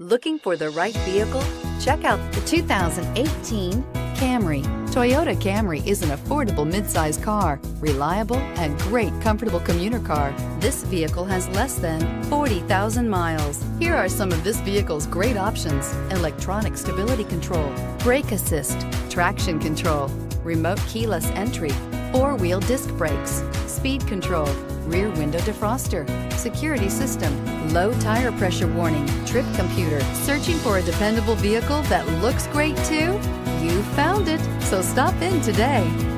Looking for the right vehicle? Check out the 2018 Camry. Toyota Camry is an affordable midsize car, reliable and great comfortable commuter car. This vehicle has less than 40,000 miles. Here are some of this vehicle's great options. Electronic stability control, brake assist, traction control, remote keyless entry, four-wheel disc brakes, speed control, rear window defroster, security system, low tire pressure warning, trip computer. Searching for a dependable vehicle that looks great too? You found it, so stop in today.